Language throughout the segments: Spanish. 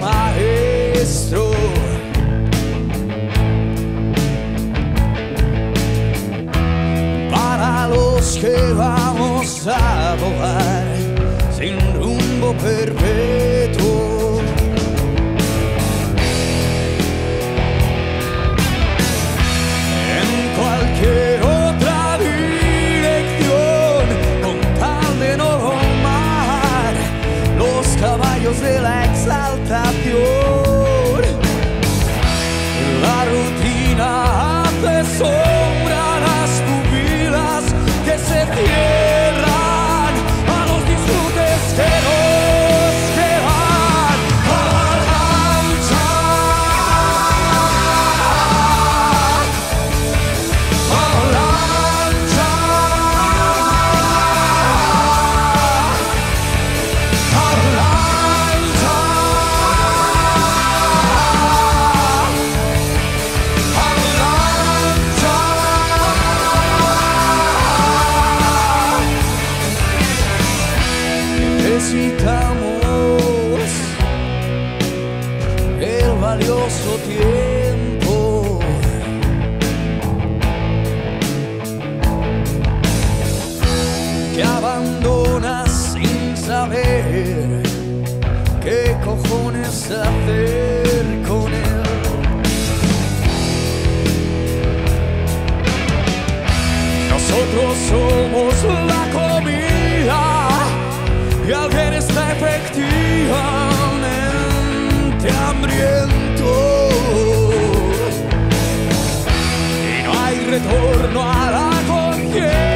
maestro. Para los que vamos a volar sin rumbo perfecto. Nosotros somos la comida y alguien está efectivamente hambriento. Y no hay retorno a la conciencia.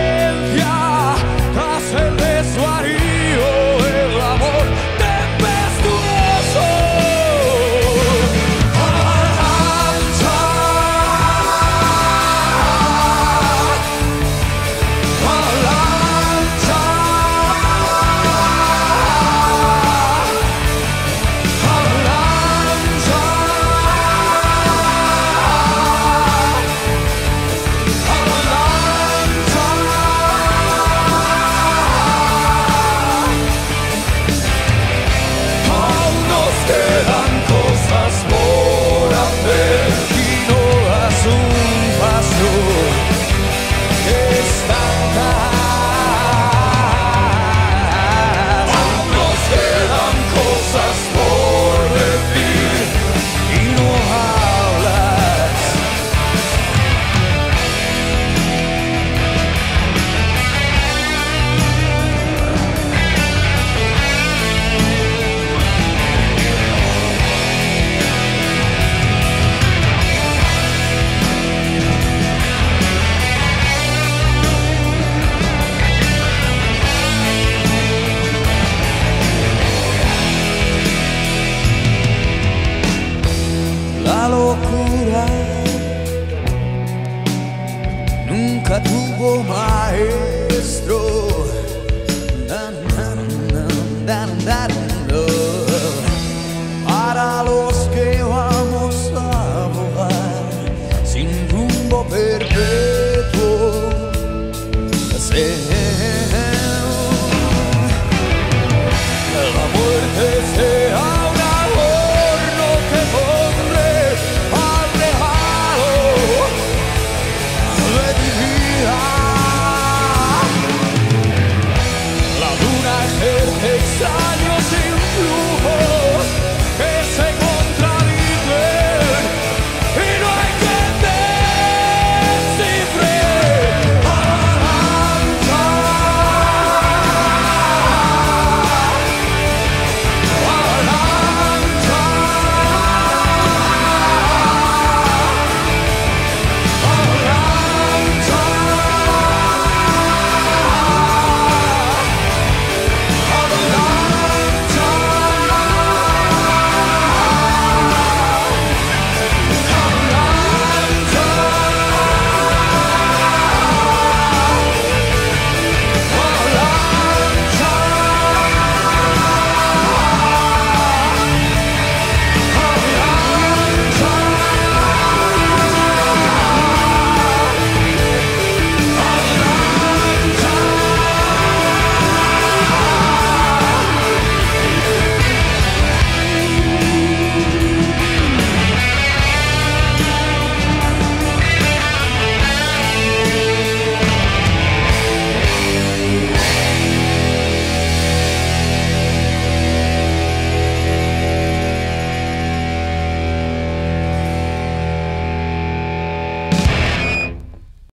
a tuo maestro. Na, na, na,